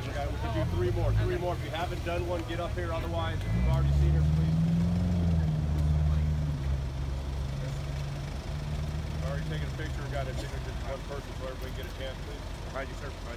Okay, we can do three more. Three more. If you haven't done one, get up here. Otherwise, if you've already seen her, please. Already taken a picture. Got a signature. One person, so everybody get a chance, please. Behind you, sir.